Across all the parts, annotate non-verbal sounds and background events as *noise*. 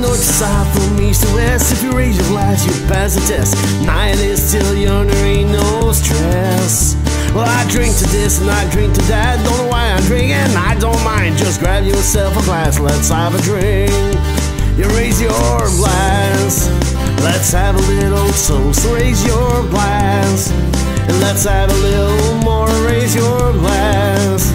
north to south, from east to west. If you raise your glass, you pass the test. Night is still young, there ain't no stress. Well, I drink to this and I drink to that. Don't know why I drink and I don't mind. Just grab yourself a glass, let's have a drink. You raise your glass. Let's have a little toast. Raise your glass. And let's have a little more. Raise your glass.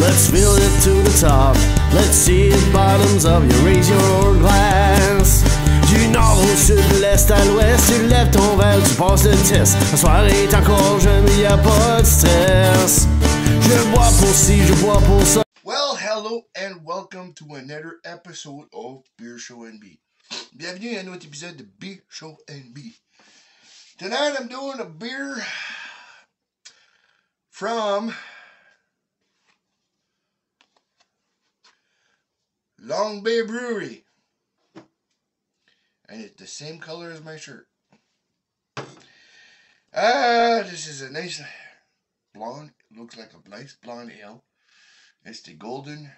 Let's fill it to the. Let's see it bottoms up. You raise your glass. Du nord au sud, de l'est à l'ouest, tu lèves ton verre, tu passes le test. La soirée est encore jeune, y a pas de stress. Je bois pour ci, je bois pour ça. Well, hello and welcome to another episode of Beer Show NB. Bienvenue à un autre épisode de Beer Show and. Tonight I'm doing a beer from Long Bay Brewery. And it's the same color as my shirt. Ah, this is a nice blonde, looks like a nice blonde ale. It's the Golden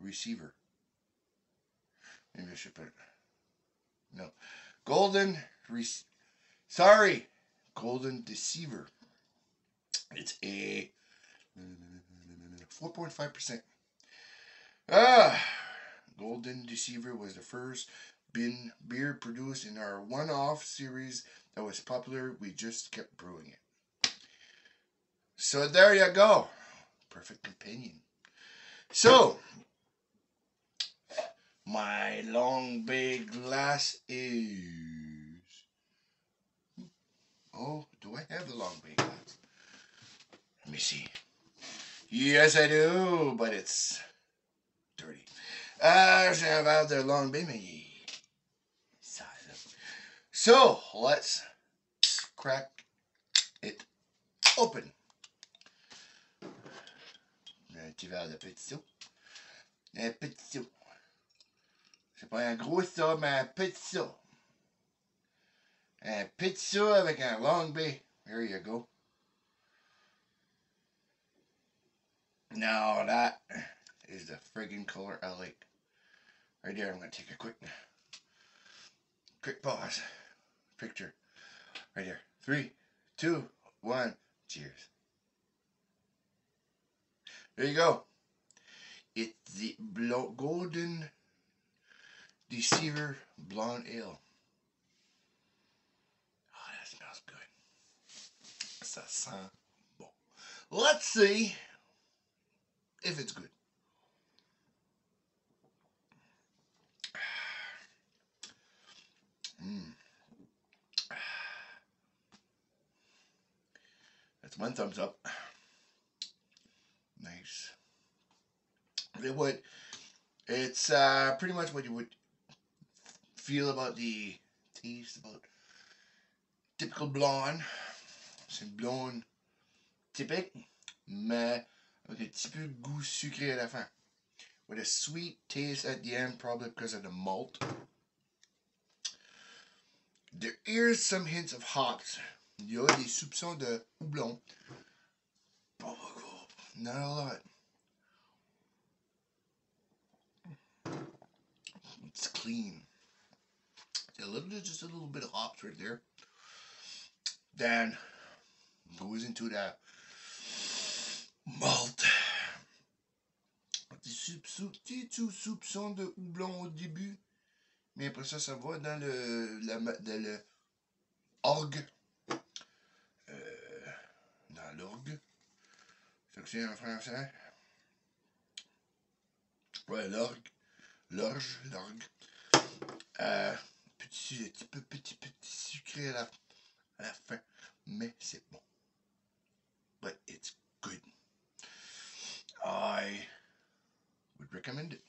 Receiver. Maybe I should put it. No. Golden Re- Sorry. Golden Deceiver. It's a 4.5%. Ah. Golden Deceiver was the first bin beer produced in our one-off series that was popular. We just kept brewing it. So there you go. Perfect companion. So, my long big glass is. Oh, do I have the long big glass? Let me see. Yes, I do, but it's dirty. Ah, je have there long baby. So, let's crack it open. Un petit verre de petit saut. Un petit saut. C'est pas un gros saut, mais un petit saut. Un petit saut avec un long bay. There you go. Now that is the friggin' color I like. Right there, I'm gonna take a quick, quick pause. Picture. Right here. Three, two, one. Cheers. There you go. It's the Golden Deceiver Blonde Ale. Oh, that smells good. Ça sent bon. Let's see if it's good. That's one thumbs up. Nice. It would. It's uh, pretty much what you would feel about the taste about typical blonde. C'est blonde typique, mais avec un petit peu de goût sucré à la fin. With a sweet taste at the end, probably because of the malt. There is some hints of hops. Il y a des soupçons de houblon. Not a lot. It's clean. A little just a little bit of hops right there. Then goes into the malt. Petits soupçons de houblon au début. Mais après ça, ça va dans le, la. Euh, dans l'orgue. Que c'est en français? Ouais, l'orgue. L'orge, l'orgue. Euh, petit, petit peu, petit, petit sucré à la, à la fin. Mais c'est bon. But it's good. I would recommend it.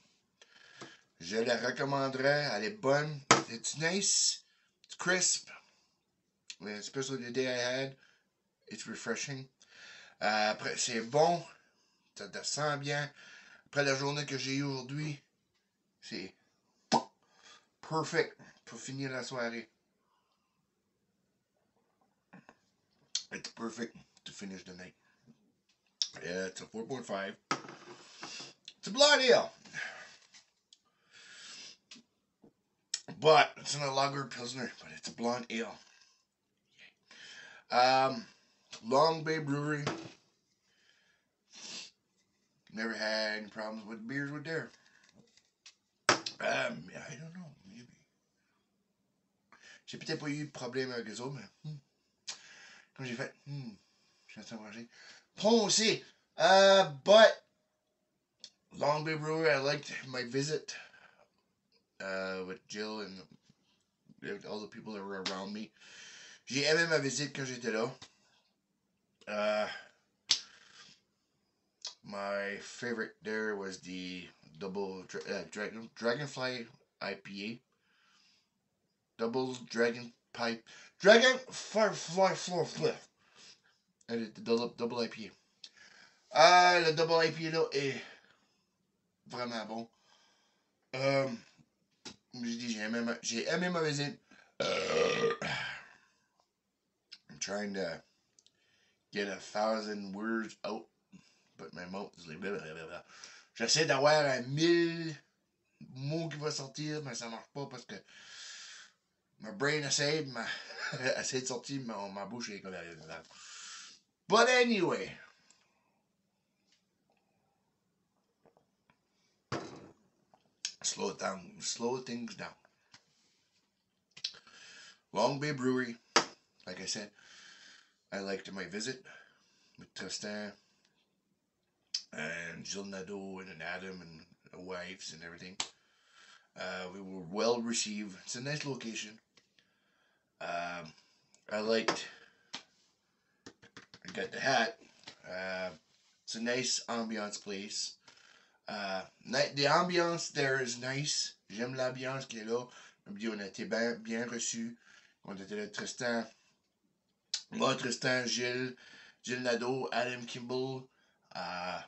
Je la recommanderais. Elle est bonne. It's nice? It's crisp. Especially the day I had. It's refreshing. Euh, après, c'est bon. Ça descend bien. Après la journée que j'ai eue aujourd'hui, c'est perfect pour finir la soirée. It's perfect to finish the night. Yeah, it's a 4.5. It's a blonde ale. But it's not a lager pilsner, but it's a blonde ale. Um, Long Bay Brewery. Never had any problems with beers with there. Um, I don't know, maybe. J'ai peut-être pas eu de problème avec eux autres, mais hmm. comme j'ai fait, hmm, je suis en train de Uh, but Long Bay Brewery, I liked my visit uh, with Jill and all the people that were around me. J'ai aimé ma visite quand j'étais là. Uh, my favorite there was the double dra- uh, dragon dragonfly IPA. Double dragon pipe dragon firefly floor flip. And the double double IPA. Ah, le double IPA là est vraiment bon. Um, j'ai dit j'ai aimé ma, j'ai aimé ma visite. *coughs* I'm trying to get a thousand words out, but blah, blah, blah, blah. J'essaie d'avoir un mille mots qui vont sortir, mais ça marche pas parce que ma brain essaie, ma *laughs* essaie de sortir, mais ma bouche est comme But anyway. Slow down, slow things down. Long Bay Brewery, like I said, I liked my visit with Tristan and Jill Nadeau and Adam and the wives and everything. Uh, we were well received. It's a nice location. Um, I liked. I got the hat. Uh, it's a nice ambiance place. Uh, the ambiance there is nice. J'aime l'ambiance qui est là. On a été bien, bien reçus. On était là, Tristan. Moi, Tristan, Gilles, Gilles Nadeau, Adam Kimball, euh,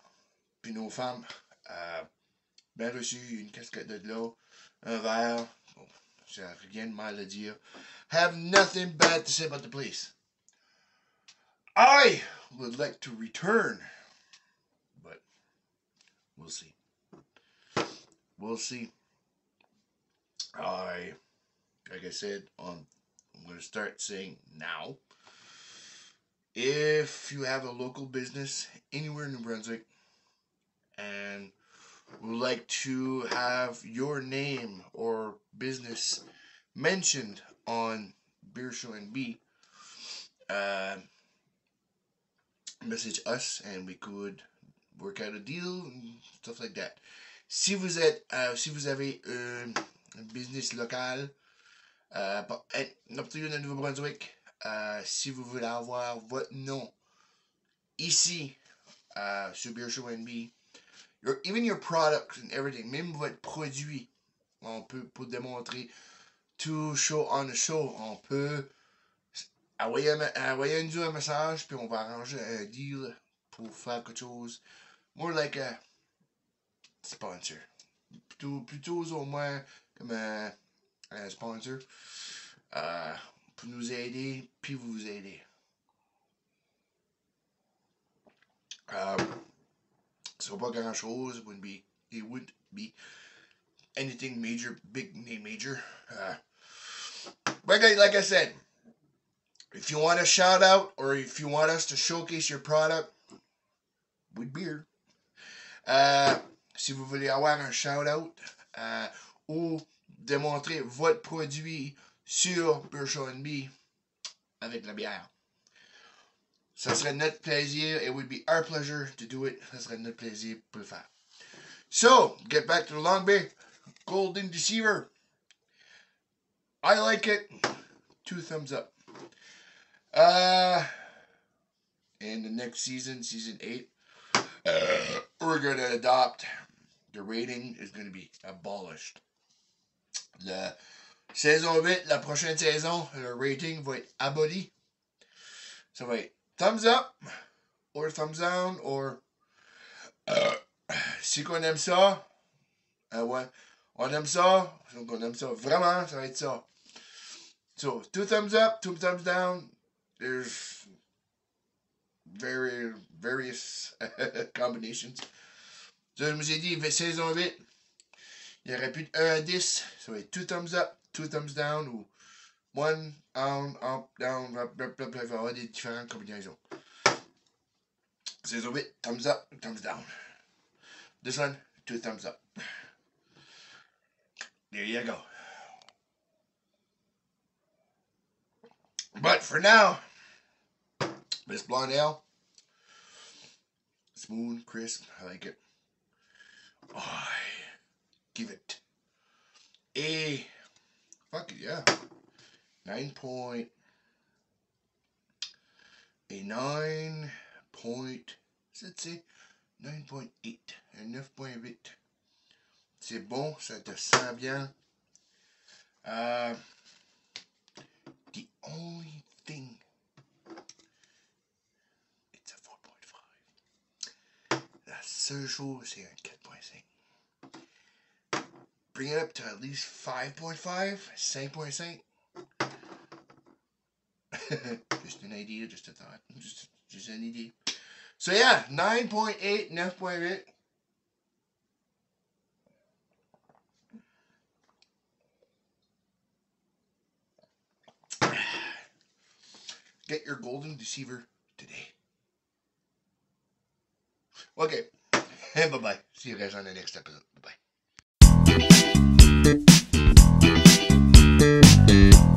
puis nos femmes. Euh, bien reçu, une casquette de l'eau, un verre. Bon, j'ai rien de mal à dire. Have nothing bad to say about the place. I would like to return, but we'll see. We'll see. I, like I said, on I'm going to start saying now. If you have a local business anywhere in New Brunswick and would like to have your name or business mentioned on Beer Show NB, uh, message us and we could work out a deal and stuff like that. Si vous êtes, euh, si vous avez un, business local, euh, pas- hey, up to you in Nouveau-Brunswick, euh, si vous voulez avoir votre nom ici euh, sur Beer Show NB, your, even your products and everything, même votre produit, on peut pour démontrer tout show on show, on peut envoyer, un message puis on va arranger un deal pour faire quelque chose. More like a sponsor. Plutôt, plutôt au moins comme un, un sponsor. Euh, pour nous aider, puis vous aider. Um, ce sera pas grand chose. It wouldn't be. It wouldn't be anything major, big name major. Uh, but like, I said, if you want a shout out or if you want us to showcase your product with beer, uh, si vous voulez avoir un shout out uh, ou démontrer votre produit sur NB avec la bière. Ça serait notre plaisir. It would be our pleasure to do it. Ça serait notre plaisir pour le faire. So, get back to the Long Bay Golden Deceiver. I like it. Two thumbs up. Uh, in the next season, season eight, uh, we're gonna adopt. The rating is gonna be abolished. Le saison 8, la prochaine saison, le rating va être aboli. Ça va être thumbs up, or thumbs down, or euh, si qu'on aime ça, euh, ouais, on aime ça, donc on aime ça vraiment, ça va être ça. So, two thumbs up, two thumbs down, there's very, various *laughs* combinations. Je vous ai dit, saison 8, il n'y aurait plus de 1 à 10, ça va être two thumbs up, two thumbs down ou one, down, up, down, up, il va y avoir des différentes combinaisons. Scissor bit, thumbs up, thumbs down. This one, two thumbs up. There you go. But for now, this blonde ale, smooth, crisp, I like it. I give it a fuck it, yeah. Nine point a nine point let's say? Nine point eight un neuf point huit. C'est bon, ça te sent bien. Uh, the only thing it's a 4.5. La seule chose, c'est un 4.5. Bring it up to at least 5.5, 5.5. *laughs* just an idea, just a thought, just just an idea. So yeah, 9.8, 9.8. *sighs* Get your golden deceiver today. Okay. *laughs* And bye bye. See you guys on the next episode. Bye bye.